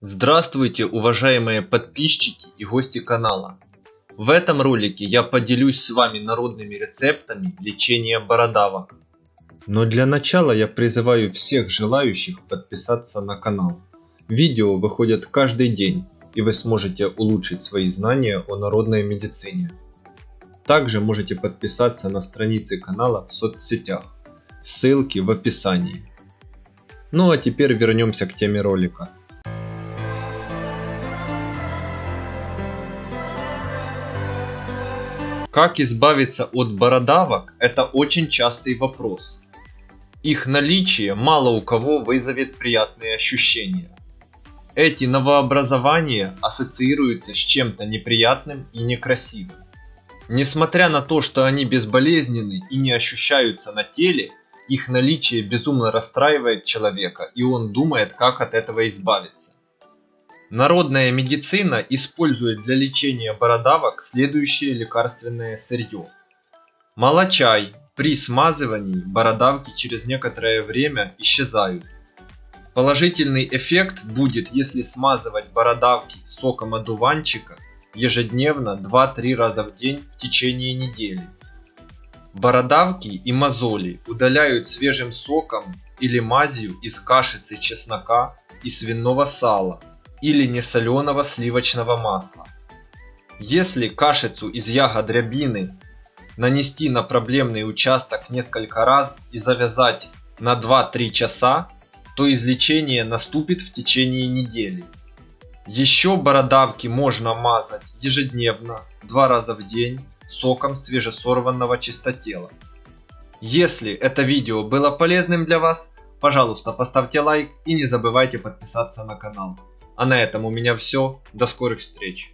Здравствуйте, уважаемые подписчики и гости канала. В этом ролике я поделюсь с вами народными рецептами лечения бородавок. Но для начала я призываю всех желающих подписаться на канал. Видео выходят каждый день, и вы сможете улучшить свои знания о народной медицине. Также можете подписаться на страницы канала в соцсетях. Ссылки в описании. Ну а теперь вернемся к теме ролика. Как избавиться от бородавок – это очень частый вопрос. Их наличие мало у кого вызовет приятные ощущения. Эти новообразования ассоциируются с чем-то неприятным и некрасивым. Несмотря на то, что они безболезненны и не ощущаются на теле, их наличие безумно расстраивает человека, и он думает, как от этого избавиться. Народная медицина использует для лечения бородавок следующее лекарственное сырье. Молочай. При смазывании бородавки через некоторое время исчезают. Положительный эффект будет, если смазывать бородавки соком одуванчика ежедневно 2-3 раза в день в течение недели. Бородавки и мозоли удаляют свежим соком или мазью из кашицы чеснока и свиного сала или несоленого сливочного масла. Если кашицу из ягод рябины нанести на проблемный участок несколько раз и завязать на 2-3 часа, то излечение наступит в течение недели. Еще бородавки можно мазать ежедневно, два раза в день, соком свежесорванного чистотела. Если это видео было полезным для вас, пожалуйста поставьте лайк и не забывайте подписаться на канал. А на этом у меня все. До скорых встреч.